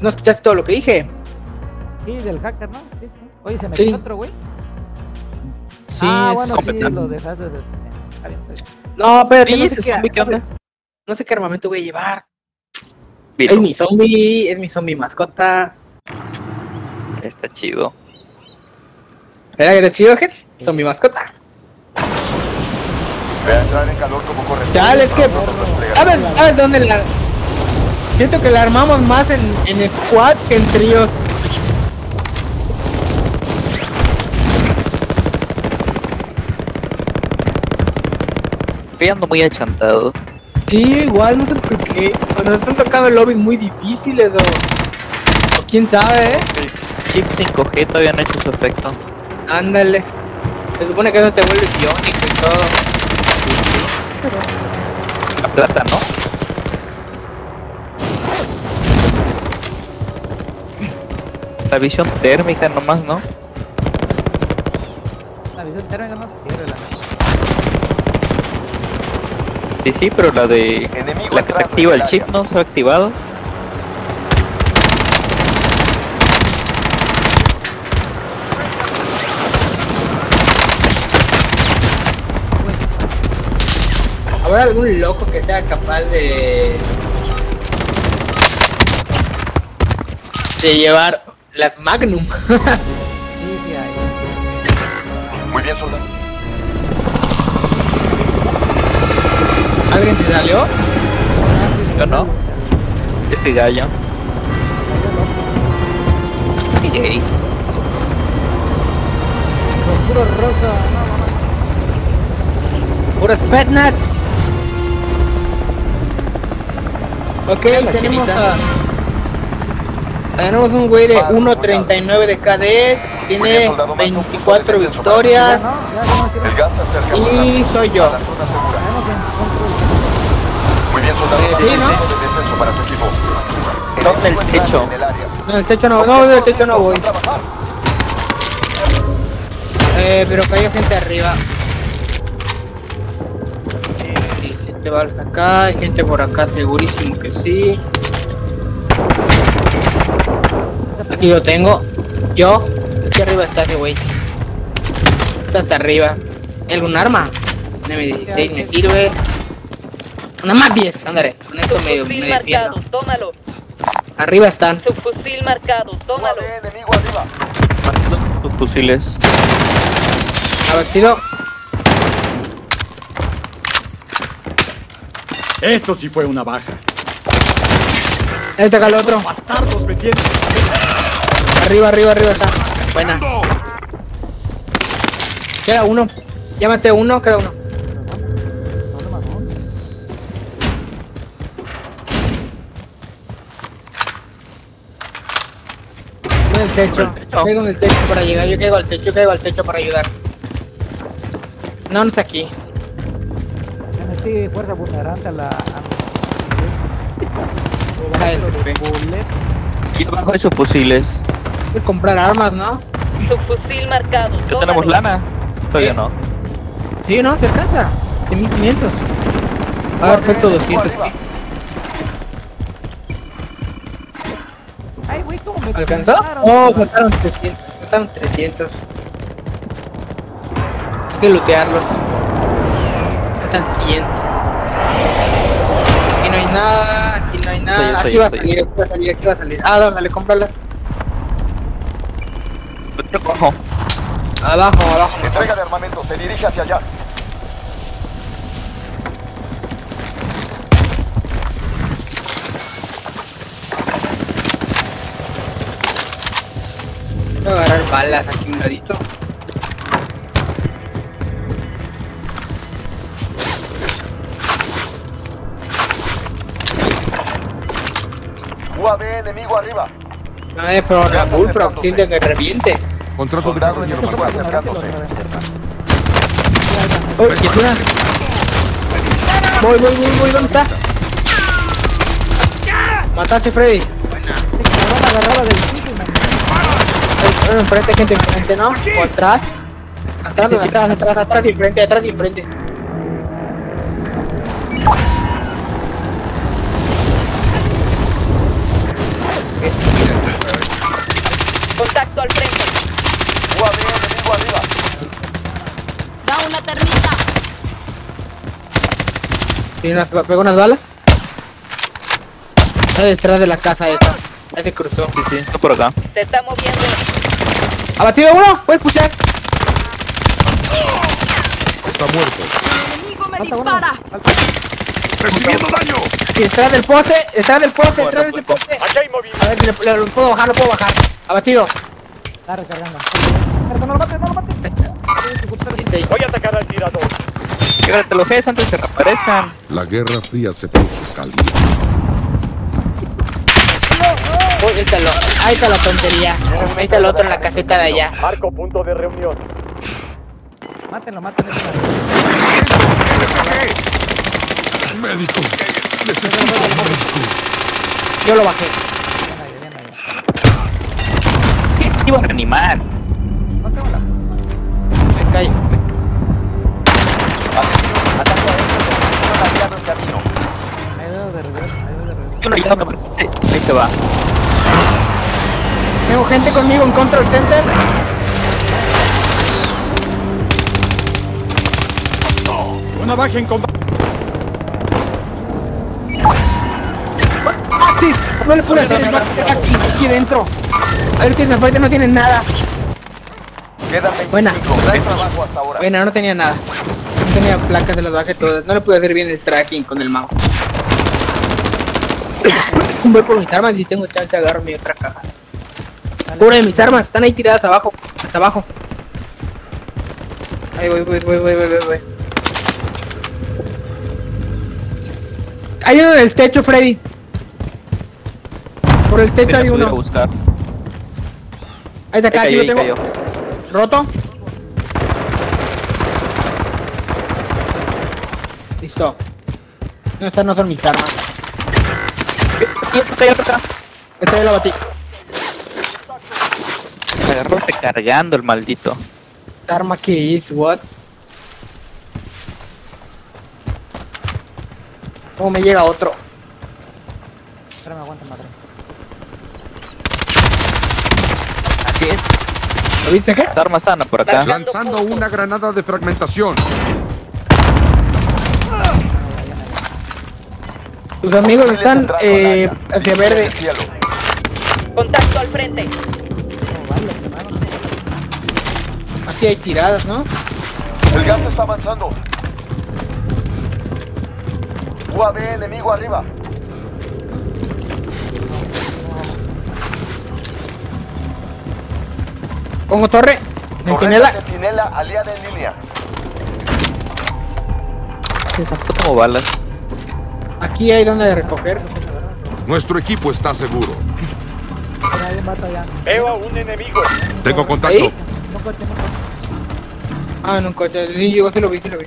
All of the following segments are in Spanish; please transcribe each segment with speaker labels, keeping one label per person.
Speaker 1: ¿No escuchaste todo lo que dije?
Speaker 2: Sí, del hacker, ¿no? Sí, sí. Oye, se
Speaker 1: Sí.
Speaker 2: metió otro, güey.
Speaker 1: Sí,
Speaker 2: ah,
Speaker 1: es
Speaker 2: bueno, sí,
Speaker 1: completamente-
Speaker 2: lo dejaste de... Bien.
Speaker 1: No, espérate,
Speaker 3: Sí,
Speaker 1: no sé,
Speaker 3: zombie,
Speaker 1: qué,
Speaker 3: ¿qué onda?
Speaker 1: no sé qué armamento voy a llevar.
Speaker 3: Vilo.
Speaker 1: Es mi zombie, es mi zombie mascota.
Speaker 3: Está chido.
Speaker 1: ¿Verdad que está chido, Hex? Zombie mascota.
Speaker 4: Ve a entrar en calor como corresponde.
Speaker 1: Chale, es que-. A ver, a ver, ¿dónde la...? Siento que la armamos más en, en squads que en tríos.
Speaker 3: Estoy ando muy achantado.
Speaker 1: Sí, igual, no sé por qué. O nos están tocando lobbies muy difíciles o... o quién sabe, ¿eh?
Speaker 3: El chip 5G todavía no ha hecho su efecto.
Speaker 1: Ándale. Se supone que eso te vuelve biónico y todo.
Speaker 3: La plata, ¿no? La visión térmica nomás, ¿no?
Speaker 2: La visión térmica no se pierde, la.
Speaker 3: Sí, sí, pero la de...
Speaker 4: Enemigo
Speaker 3: La que te activa el chip no se ha activado.
Speaker 1: ¿Habrá algún loco que sea capaz de... de llevar las Magnum?
Speaker 4: Muy bien, soldado.
Speaker 1: ¿Alguien se salió?
Speaker 3: Yo no. Este gallo. DJ.
Speaker 2: Con puro rosa, no, no, no.
Speaker 1: Puros pet nuts. Ok, tenemos a... Tenemos un güey de 1.39 de KD, tiene 24 victorias y soy yo.
Speaker 4: Muy bien, soldado.
Speaker 1: Eh, sí, ¿no?
Speaker 4: de descenso para tu equipo.
Speaker 3: ¿Dónde el
Speaker 4: Enemigo entrando
Speaker 3: techo?
Speaker 4: en el área.
Speaker 1: No, el techo no, no, del techo no voy. Eh, pero cayó gente arriba. Eh, hay gente balas acá, hay gente por acá, segurísimo que sí. Aquí lo tengo. Yo. Aquí arriba está ese güey. Está hasta arriba. ¿Hay algún arma? Un M16 me sirve. Una más 10, ándale. Con esto me, me defiendo.
Speaker 5: marcado, tómalo.
Speaker 1: Arriba están.
Speaker 5: Subfusil marcado, tómalo.
Speaker 4: Enemigo arriba.
Speaker 3: Tus fusiles.
Speaker 1: A ver, tiro.
Speaker 6: Esto sí fue una baja.
Speaker 1: Ahí está acá el otro.
Speaker 6: Bastardos me tienen.
Speaker 1: Arriba, arriba, arriba está. Buena. Queda uno. Maté uno, queda uno. En el techo.
Speaker 3: El techo.
Speaker 1: Caigo en el techo para llegar. Yo caigo al techo, caigo al techo para ayudar. No, no está aquí.
Speaker 2: Me metí fuerza vulnerante a la... A...
Speaker 1: Ese fue.
Speaker 2: Bullet.
Speaker 3: Y abajo de sus fusiles.
Speaker 1: Hay que comprar armas, ¿no?
Speaker 5: Subfusil marcado,
Speaker 3: ¿Ya
Speaker 5: tómalo.
Speaker 3: tenemos lana? Todavía
Speaker 1: ¿Qué?
Speaker 3: no.
Speaker 1: Sí, no, se alcanza. De 1500. Ah, perfecto, 200.
Speaker 4: arriba.
Speaker 2: Ay, güey, ¿cómo me
Speaker 1: ¿Alcanzó? Oh, faltaron 300. Faltaron 300. Hay que lootearlos. Faltan 100. Aquí no hay nada, aquí no hay nada.
Speaker 3: Estoy,
Speaker 1: Aquí va a salir, aquí va a salir, aquí va a salir. Ah, dale, cómpralas.
Speaker 3: Cojo.
Speaker 1: Abajo, abajo.
Speaker 4: Entrega de armamento. Se dirige hacia allá.
Speaker 1: Voy a agarrar balas aquí un ladito.
Speaker 4: UAV enemigo arriba.
Speaker 1: Ay, pero la Bullfrog siente que reviente.
Speaker 6: Contrato de
Speaker 4: Soldado enemigo
Speaker 6: compañero
Speaker 4: acercándose.
Speaker 1: Uy, ¿quién Voy, voy, voy, voy, ¿dónde está? Mataste Freddy. Buena.
Speaker 2: Agarraba del sitio,
Speaker 1: Enfrente, gente enfrente, ¿no? O atrás. Atrás, atrás, atrás, atrás y enfrente, atrás y enfrente. una termita. Pegó unas balas? Está detrás de la casa esa. Ahí se cruzó.
Speaker 3: Sí, sí, está por acá.
Speaker 5: Se está moviendo.
Speaker 1: ¡Abatido uno! ¡Puedes pushar!
Speaker 6: Está muerto.
Speaker 7: El enemigo me dispara.
Speaker 6: Recibiendo daño.
Speaker 1: Y detrás del poste, detrás del poste, detrás del
Speaker 3: pues,
Speaker 1: poste.
Speaker 4: Aquí hay movimiento.
Speaker 1: A ver, si lo, puedo bajar, lo puedo bajar. Abatido.
Speaker 2: Está recargando. No lo mates, no lo mates. Tienes que ocultar.
Speaker 1: 16.
Speaker 4: Voy a atacar al tirador.
Speaker 3: Llévate los Gs antes de que reaparezcan.
Speaker 6: La Guerra Fría se puso caliente.
Speaker 1: Uy, ahí está, lo- ahí está la tontería. Ahí está el otro en la caseta de allá.
Speaker 4: Marco punto de reunión.
Speaker 2: Mátenlo, mátenlo.
Speaker 6: ¡Médico! ¡Necesito médico!
Speaker 1: Yo lo bajé.
Speaker 3: ¿Qué se iba a reanimar?
Speaker 2: No tengo la.
Speaker 1: Me callo.
Speaker 4: Ataco aéreo de aliado en camino.
Speaker 2: Hay dedo de reversa, hay dedo de reversa.
Speaker 3: Yo Sí, ahí se va.
Speaker 1: Tengo gente conmigo en Control Center.
Speaker 6: Una baja en combate.
Speaker 1: ¡Ah, sí! No le pude hacer el aquí, aquí dentro. A ver, tienes enfrente, no tienen nada.
Speaker 4: Quedan 25.
Speaker 1: Buena.
Speaker 4: Hasta ahora.
Speaker 1: Bueno, no tenía nada. No tenía placas, se las bajé todas. No le pude hacer bien el tracking con el mouse. Voy por mis armas y tengo chance de agarrar mi otra caja. De mis armas, están ahí tiradas abajo, hasta abajo. Ahí voy, voy, voy, voy, voy, voy, voy. Hay uno en el techo, Freddy. Por el techo
Speaker 3: Mira,
Speaker 1: hay
Speaker 3: a
Speaker 1: uno.
Speaker 3: buscar.
Speaker 1: Ahí está acá,
Speaker 3: Ahí
Speaker 1: aquí lo tengo.
Speaker 3: cayó.
Speaker 1: Roto. Listo. No, estas no son mis armas.
Speaker 3: Aquí, acá, acá, acá.
Speaker 1: Esta ya la batí.
Speaker 3: Se agarró recargando el maldito.
Speaker 1: ¿Esta arma que es? What? ¿Cómo me llega otro?
Speaker 2: Espérame, aguanta, madre.
Speaker 3: Así es.
Speaker 1: ¿Lo viste qué?
Speaker 3: Las armas están por acá.
Speaker 6: Lanzando una granada de fragmentación.
Speaker 1: Tus amigos están eh, hacia verde.
Speaker 5: Contacto al frente.
Speaker 1: Aquí hay tiradas, ¿no?
Speaker 4: El gas está avanzando. UAV enemigo arriba.
Speaker 1: Pongo torre. Centinela.
Speaker 4: Centinela aliada en línea.
Speaker 3: Se sacó como balas.
Speaker 1: Aquí hay donde recoger.
Speaker 6: Nuestro equipo está seguro.
Speaker 4: Veo a un enemigo.
Speaker 6: Tengo contacto.
Speaker 1: ¿Ahí?
Speaker 2: No coche, no coche.
Speaker 1: Ah, en un coche. Sí, yo sí lo vi, sí lo vi.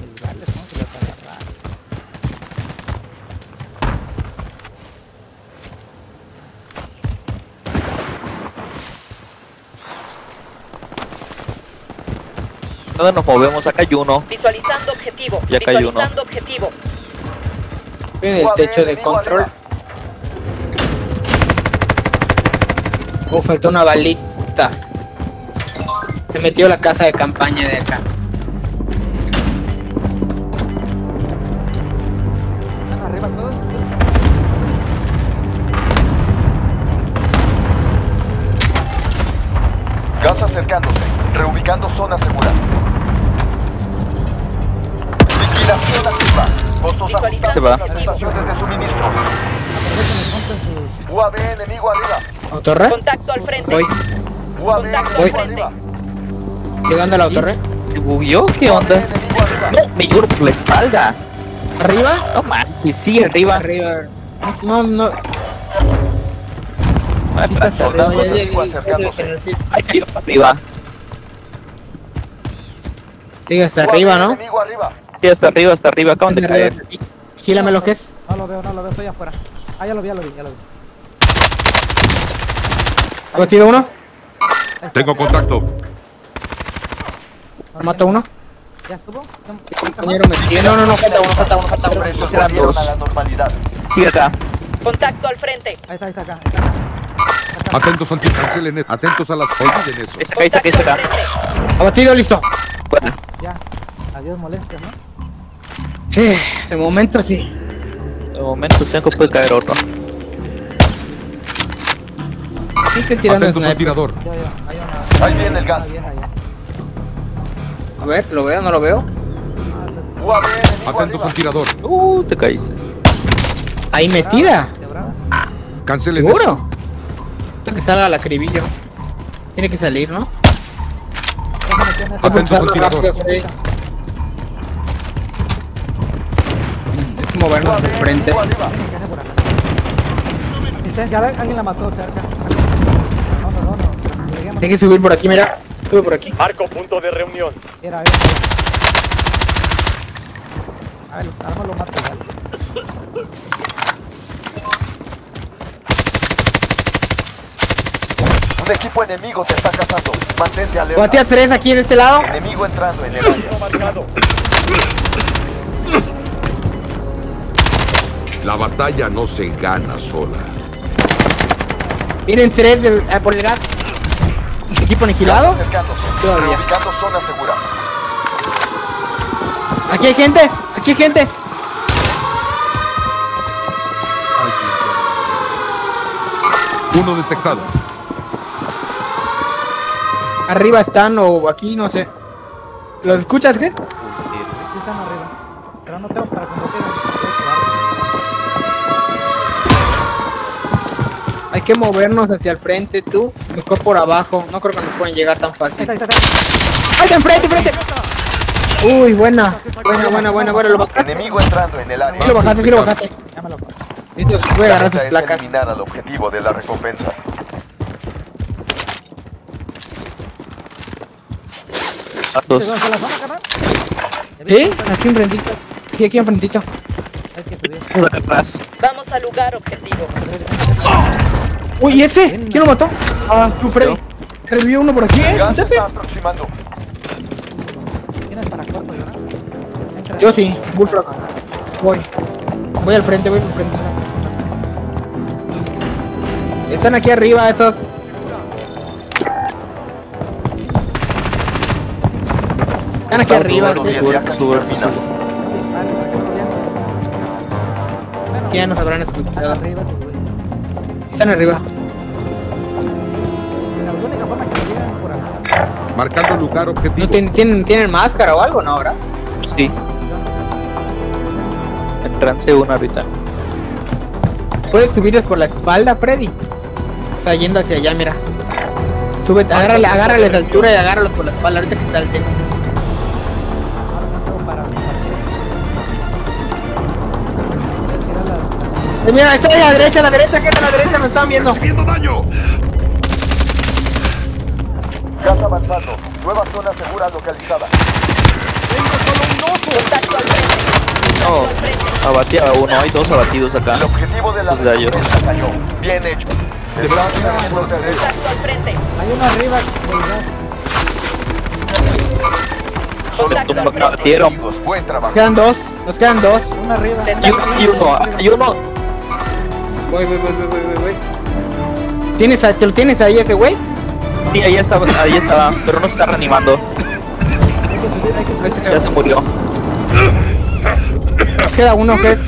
Speaker 2: Mis vales, ¿no? Que los agarraron.
Speaker 3: ¿Dónde nos movemos? Acá hay uno.
Speaker 5: Visualizando objetivo.
Speaker 3: Ya cayó uno.
Speaker 5: Visualizando objetivo.
Speaker 1: En el techo de
Speaker 4: enemigo
Speaker 1: control. Oh, faltó una balita. Se metió la casa de campaña de acá.
Speaker 4: Gas acercándose. Reubicando zona segura. Costos ajustados
Speaker 3: Se va.
Speaker 4: las estaciones de suministro. UAV enemigo arriba.
Speaker 1: ¿Autorre?
Speaker 5: Contacto al frente.
Speaker 1: Voy.
Speaker 4: UAV
Speaker 5: Contacto
Speaker 4: enemigo arriba.
Speaker 1: Llegando a la autorre.
Speaker 3: ¿Se bugueó? ¿Qué onda?
Speaker 4: enemigo arriba.
Speaker 3: No, me lloro por la espalda.
Speaker 1: ¿Arriba?
Speaker 3: No manches, sí, arriba.
Speaker 1: Arriba. No, no. Está hasta
Speaker 3: soldado.
Speaker 1: arriba.
Speaker 3: Cayó.
Speaker 1: Sigue hasta arriba, ¿no?
Speaker 4: enemigo arriba.
Speaker 3: Sí, hasta arriba, hasta arriba. Acaban de caer.
Speaker 1: Gílame lo que es.
Speaker 2: No lo veo, no lo veo, estoy afuera. Ah, ya lo vi, ya lo vi, ya lo vi.
Speaker 1: Abatido uno.
Speaker 6: Tengo contacto.
Speaker 1: Mato uno.
Speaker 2: ¿Ya estuvo?
Speaker 1: Compañero me sigue. No, no, no, falta uno, falta uno, falta uno.
Speaker 3: Eran
Speaker 4: volvieron
Speaker 3: dos.
Speaker 4: a la normalidad.
Speaker 3: Sigue acá.
Speaker 5: Contacto al frente.
Speaker 2: Ahí está, ahí está acá. ahí está acá.
Speaker 6: Atentos al que cancelen eso. Atentos a las olviden eso.
Speaker 3: Ese acá, ese acá,
Speaker 5: al
Speaker 3: acá.
Speaker 1: Abatido, listo.
Speaker 3: Bueno,
Speaker 2: Ya. Adiós molestias, ¿no?
Speaker 1: Sí, de momento sí.
Speaker 3: De momento Senko puede caer otro.
Speaker 1: Sí, Estoy tirando
Speaker 6: Atentos al
Speaker 1: sniper.
Speaker 6: tirador.
Speaker 2: Yo, yo, hay una.
Speaker 4: Ahí viene el gas.
Speaker 1: A ver, ¿lo veo? ¿No lo veo?
Speaker 4: Enemigo
Speaker 6: Atentos al tirador.
Speaker 3: Uh, te caíste.
Speaker 1: Ahí metida.
Speaker 6: Cancelen eso.
Speaker 1: ¿Seguro? Quiero que salga el acribillo. Tiene que salir, ¿no?
Speaker 2: Que
Speaker 6: Atentos al
Speaker 1: Rápido,
Speaker 6: tirador.
Speaker 1: Movernos de frente.
Speaker 2: Tiene que hacer por acá. Asistencia, a ver, alguien la mató cerca. No, no, no, no. Lleguemos.
Speaker 1: Hay que subir por aquí, mira. Sube por aquí.
Speaker 7: Marco punto de reunión.
Speaker 2: Era, era. A ver, los armas lo mato igual.
Speaker 4: Un equipo enemigo te está cazando. Mantente alerta.
Speaker 1: tres aquí en este lado.
Speaker 4: Enemigo entrando en el área.
Speaker 6: La batalla no se gana sola.
Speaker 1: Vienen tres del, ah, por el gas. Equipo aniquilado.
Speaker 4: Acercándose.
Speaker 1: Todavía.
Speaker 4: Zona segura.
Speaker 1: Aquí hay gente. Aquí hay gente.
Speaker 6: Uno detectado.
Speaker 1: Arriba están o aquí, no sé. ¿Los escuchas, qué?
Speaker 2: Sí están arriba. Pero no tengo para combatir.
Speaker 1: Hay que movernos hacia el frente, tú. Mejor por abajo. No creo que nos puedan llegar tan fácil.
Speaker 2: está, ahí está, ahí está.
Speaker 1: ¡Ahí está enfrente, enfrente! Uy, buena. Buena, buena, buena, buena. Lo bajaste.
Speaker 4: Enemigo entrando en el
Speaker 1: Sí
Speaker 4: área.
Speaker 1: lo bajaste, sí lo bajaste.
Speaker 2: Me lo
Speaker 1: Listo, voy a
Speaker 4: La
Speaker 1: agarrar
Speaker 4: es
Speaker 1: placas.
Speaker 4: eliminar al objetivo de la recompensa.
Speaker 3: Dos.
Speaker 1: ¿Sí? Aquí enfrentito. Sí, aquí enfrentito.
Speaker 5: Vamos al lugar objetivo.
Speaker 1: Uy, ¿y ese? ¿Quién lo mató? Ah, tú, Freddy. Se revivió uno por aquí, ¿eh?
Speaker 4: Está aproximando.
Speaker 2: ¿Tienes para cuatro, Llora? Entra.
Speaker 1: Yo sí, Bullfrog. Voy. Voy al frente, voy al frente. Están aquí arriba esos. Están aquí arriba,
Speaker 4: Ya
Speaker 1: nos habrán escuchado.
Speaker 2: arriba.
Speaker 1: Están arriba.
Speaker 2: La única forma que me llegan por acá.
Speaker 6: Marcando lugar
Speaker 1: ¿No
Speaker 6: objetivo.
Speaker 1: tienen, tienen, tienen máscara o algo, no, ahora?
Speaker 3: Sí. En trance uno ahorita.
Speaker 1: Puedes subirles por la espalda, Freddy. Está yendo hacia allá, mira. Súbete, agárrale, agárrales de altura y agárralos por la espalda ahorita que salten. Mira, está a la derecha, a la derecha, que a la derecha me están viendo.
Speaker 6: ¡Recibiendo daño!
Speaker 4: Gas avanzando. Nueva zona segura localizada.
Speaker 5: Contacto al frente.
Speaker 3: No, abatí a uno, hay dos abatidos acá.
Speaker 4: El objetivo de la recompensa cayó. Bien hecho.
Speaker 5: Al frente.
Speaker 2: Hay uno arriba. del gas.
Speaker 5: Contacto al
Speaker 3: Lo
Speaker 5: frente.
Speaker 3: abatieron.
Speaker 4: Buen trabajo.
Speaker 1: Quedan dos, nos quedan dos.
Speaker 2: Uno arriba.
Speaker 5: Te
Speaker 3: Y uno, y uno, y uno.
Speaker 1: Voy, voy, voy, voy, voy, voy, voy. ¿Tienes, a- ¿Te lo tienes ahí ese güey?
Speaker 3: Sí, ahí estaba, ahí estaba, pero no se está reanimando. Ya se murió.
Speaker 1: Nos queda uno que es.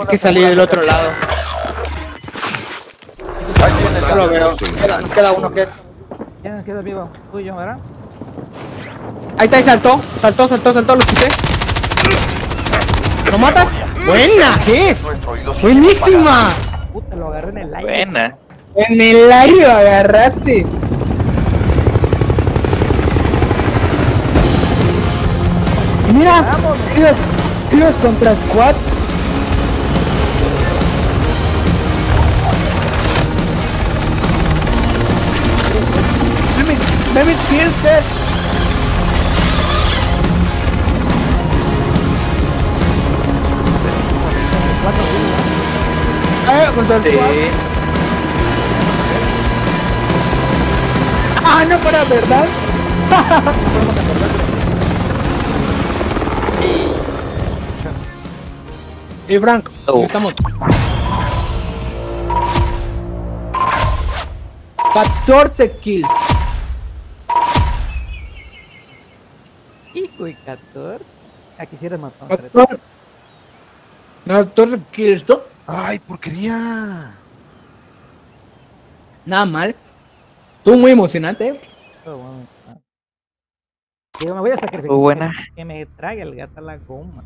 Speaker 1: Hay que salir del otro lado. No lo veo. Queda- uno que es.
Speaker 2: Ya nos queda vivo. Tú y yo, ¿verdad?
Speaker 1: Ahí está, ahí saltó. Saltó, saltó, saltó, lo quité. ¿Lo matas? Buena, ¿qué es? Buenísima.
Speaker 2: Puta, lo agarré en el aire.
Speaker 3: Buena.
Speaker 1: En el aire lo agarraste. Mira, ibas, ibas contra Squad. Mehmet, Mehmet Piercer. Ah, contra el
Speaker 3: Sí.
Speaker 1: Ah, no para verdad. y Frank,
Speaker 3: Oh.
Speaker 1: estamos. 14 kills.
Speaker 2: Uy, 14. Ah, quisieras matar.
Speaker 1: Doctor. No, doctor, ¿quieres esto?
Speaker 4: Ay, porquería.
Speaker 1: Nada mal. Estuvo muy emocionante. ¿eh?
Speaker 2: Todo bueno. Ah. Digo, me voy a sacrificar.
Speaker 4: Muy buena.
Speaker 2: Que me trague el gato a la goma.